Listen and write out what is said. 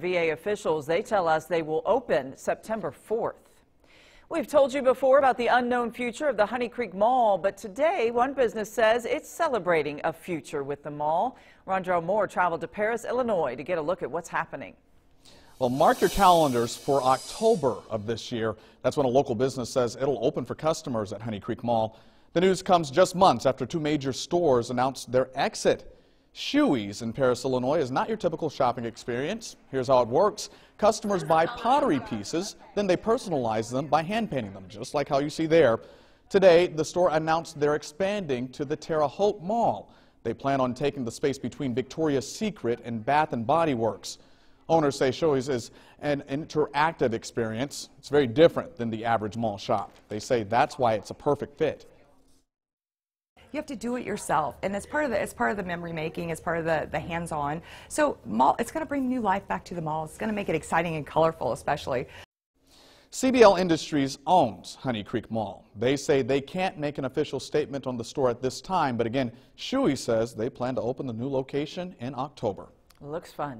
VA officials. They tell us they will open September 4th. We've told you before about the unknown future of the Honey Creek Mall, but today one business says it's celebrating a future with the mall. Rondrell Moore traveled to Paris, Illinois to get a look at what's happening. Well, mark your calendars for October of this year. That's when a local business says it'll open for customers at Honey Creek Mall. The news comes just months after two major stores announced their exit. Shuey's in Paris, Illinois is not your typical shopping experience. Here's how it works. Customers buy pottery pieces, then they personalize them by hand painting them, just like how you see there. Today, the store announced they're expanding to the Terre Haute Mall. They plan on taking the space between Victoria's Secret and Bath and Body Works. Owners say Shuey's is an interactive experience. It's very different than the average mall shop. They say that's why it's a perfect fit you have to do it yourself. And it's part of the, it's part of the memory making, it's part of the, the hands-on. So mall, it's going to bring new life back to the mall. It's going to make it exciting and colorful, especially. CBL Industries owns Honey Creek Mall. They say they can't make an official statement on the store at this time, but again, Shuey says they plan to open the new location in October. Looks fun.